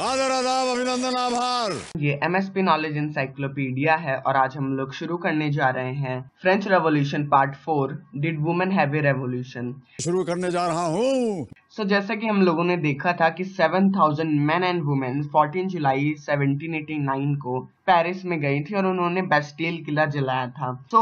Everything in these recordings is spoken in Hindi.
आदर आदाब अभिनंदन आभार। ये M S P knowledge encyclopedia है और आज हम लोग शुरू करने जा रहे हैं French Revolution part four did women have a revolution शुरू करने जा रहा हूँ। सो so, जैसा कि हम लोगों ने देखा था कि 7000 मेन एंड वुमेन 14 जुलाई 1789 को पेरिस में गई थी और उन्होंने बेस्टिल किला जलाया था। तो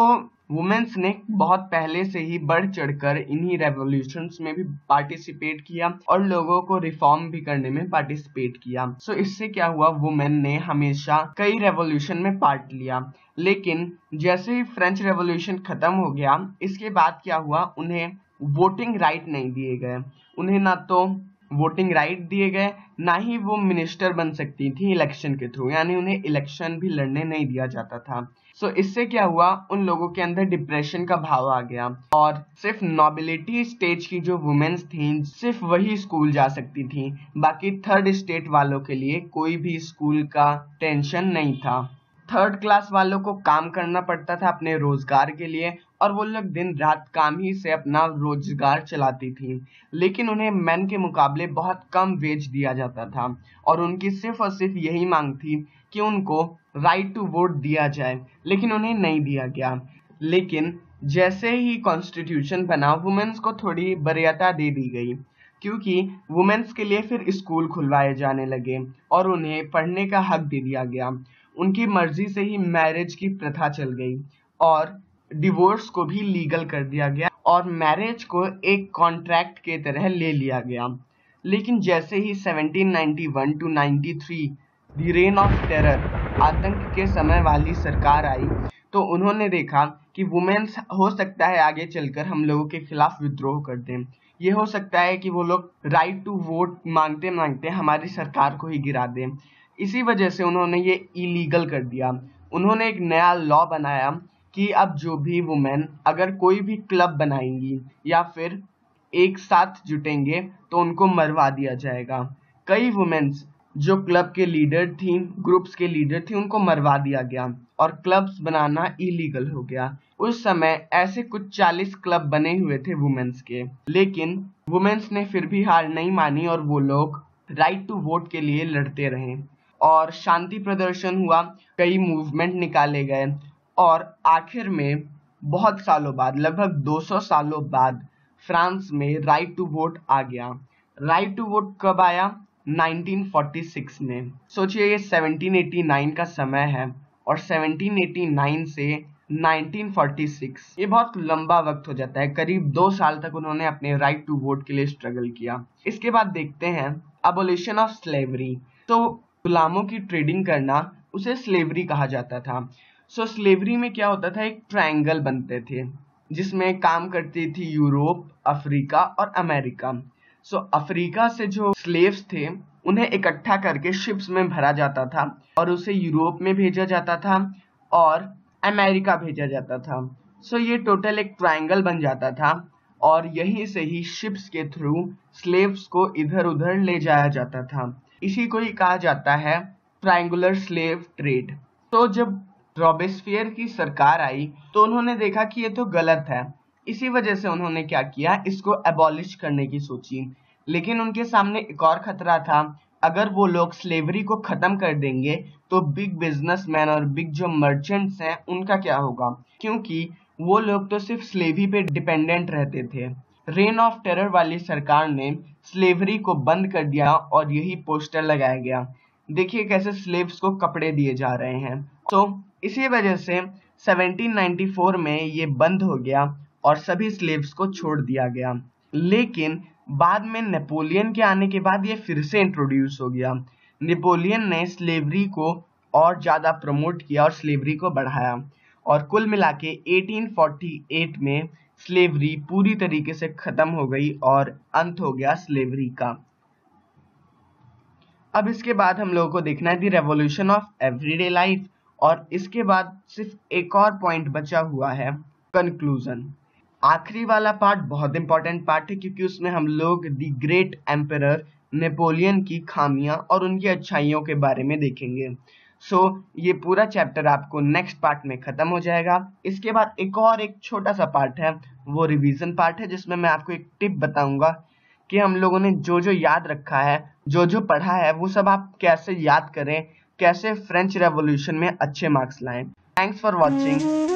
वुमेन्स ने बहुत पहले से ही बढ़ चढ़कर इन्हीं रेवोल्यूशंस में भी पार्टिसिपेट किया और लोगों को रिफॉर्म भी करने में पार्टिसिपेट किया। सो so, इससे क्या हुआ वुमेन ने हमेशा कई रेवोल्यूशन में पार्ट लिया। लेकिन जैसे ही फ्रेंच रेवोल्यूशन खत्म हो गया इसके बाद क्या हुआ उन्हें वोटिंग राइट नहीं दिए गए। उन्हें ना तो वोटिंग राइट दिए गए ना ही वो मिनिस्टर बन सकती थी इलेक्शन के थ्रू यानी उन्हें इलेक्शन भी लड़ने नहीं दिया जाता था। सो so, इससे क्या हुआ? उन लोगों के अंदर डिप्रेशन का भाव आ गया। और सिर्फ़ नॉबिलिटी स्टेज की जो वुमेन्स थी सिर्फ़ वही स्कूल जा सकती थी। बाकी थर्ड स्टेट वालों के लिए कोई भी स्कूल का टेंशन नहीं था। थर्ड क्लास वालों को काम करना पड़ता था अपने रोज़गार के लिए और वो लोग दिन रात काम ही से अपना रोज़गार चलाती थी। लेकिन उन्हें मैन के मुकाबले बहुत कम वेज दिया जाता था और उनकी सिर्फ़ और सिर्फ़ यही मांग थी कि उनको राइट टू वोट दिया जाए, लेकिन उन्हें नहीं दिया गया। लेकिन जैसे ही कॉन्स्टिट्यूशन बना वुमेन्स को थोड़ी बरियता दे दी गई, क्योंकि वुमेन्स के लिए फिर स्कूल खुलवाए जाने लगे और उन्हें पढ़ने का हक दे दिया गया। उनकी मर्ज़ी से ही मैरिज की प्रथा चल गई और डिवोर्स को भी लीगल कर दिया गया और मैरिज को एक कॉन्ट्रैक्ट के तरह ले लिया गया। लेकिन जैसे ही 1791 to 93 the reign of terror आतंक के समय वाली सरकार आई तो उन्होंने देखा कि वुमेन्स हो सकता है आगे चलकर हम लोगों के खिलाफ विद्रोह कर दें। ये हो सकता है कि वो लोग राइट टू वोट मांगते मांगते हमारी सरकार को ही गिरा दें। इसी वजह से उन्होंने ये इलीगल कर दिया। उन्होंने एक नया लॉ बनाया कि अब जो भी वुमेन अगर कोई भी क्लब बनाएँगी या फिर एक साथ जुटेंगे तो उनको मरवा दिया जाएगा। कई वुमेन्स जो क्लब के लीडर थी ग्रुप्स के लीडर थी, उनको मरवा दिया गया और क्लब्स बनाना इलीगल हो गया। उस समय ऐसे कुछ चालीस क्लब बने हुए थे वुमेन्स के। लेकिन वुमेन्स ने फिर भी हार नहीं मानी और वो लोग राइट टू वोट के लिए लड़ते रहे। और शांति प्रदर्शन हुआ, कई मूवमेंट निकाले गए। और आखिर में बहुत सालों बाद, लगभग 200 सालों बाद, फ्रांस में राइट टू वोट आ गया। राइट टू वोट कब आया? 1946 में। सोचिए, ये 1789 का समय है और 1789 से 1946 ये बहुत लंबा वक्त हो जाता है। करीब दो साल तक उन्होंने अपने राइट टू वोट के लिए स्ट्रगल किया। इसके बाद देखते हैं अबोलिशन ऑफ़ स्लेवरी तो गुलामों की ट्रेडिंग करना उसे स्लेवरी कहा जाता था। सो so, स्लेवरी में क्या होता था? एक ट्रायंगल बनते थे जिसमें काम करती थी यूरोप अफ्रीका और अमेरिका। सो so, अफ्रीका से जो स्लेव्स थे उन्हें इकट्ठा करके शिप्स में भरा जाता था और उसे यूरोप में भेजा जाता था और अमेरिका भेजा जाता था। सो so, ये टोटल एक ट्रायंगल बन जाता था और यहीं से ही शिप्स के थ्रू स्लेव्स को इधर उधर ले जाया जाता था। इसी को ही कहा जाता है ट्राइंगुलर स्लेव ट्रेड तो जब रॉबेस्फियर की सरकार आई तो उन्होंने देखा कि ये तो गलत है। इसी वजह से उन्होंने क्या किया? इसको एबॉलिश करने की सोची। लेकिन उनके सामने एक और खतरा था। अगर वो लोग स्लेवरी को खत्म कर देंगे तो बिग बिजनेसमैन और बिग जो मर्चेंट्स हैं, उनका क्या होगा? क्योंकि वो लोग तो सिर्फ़ स्लेवी पे डिपेंडेंट रहते थे। रेन ऑफ़ टेरर वाली सरकार ने स्लेवरी को बंद कर दिया और यही पोस्टर लगाया गया। देखिए कैसे स्लेव्स को कपड़े दिए जा रहे हैं। तो इसी वजह से 1794 में ये बंद हो गया और सभी स्लेव्स को छोड़ दिया गया। लेकिन बाद में नेपोलियन के आने के बाद ये फिर से इंट्रोड्यूस हो गया। नेपोलियन ने स्लेवरी को और ज़्यादा प्रमोट किया और स्लेवरी को बढ़ाया। और कुल मिला के 1848 में स्लेवरी पूरी तरीके से खत्म हो गई और अंत हो गया स्लेवरी का। अब इसके बाद हम लोगों को देखना है the revolution of everyday life और इसके बाद सिर्फ़ एक और पॉइंट बचा हुआ है कंक्लूजन आखिरी वाला पार्ट बहुत इंपॉर्टेंट पार्ट है क्योंकि उसमें हम लोग दी ग्रेट एम्पर नेपोलियन की खामियाँ और उनकी अच्छाइयों के बारे में देखेंगे। सो so, ये पूरा चैप्टर आपको नेक्स्ट पार्ट में खत्म हो जाएगा। इसके बाद एक और एक छोटा सा पार्ट है वो रिवीजन पार्ट है जिसमें मैं आपको एक टिप बताऊँगा कि हम लोगों ने जो जो याद रखा है जो जो पढ़ा है वो सब आप कैसे याद करें कैसे फ्रेंच रेवोल्यूशन में अच्छे मार्क्स लाएँ। Thanks for watching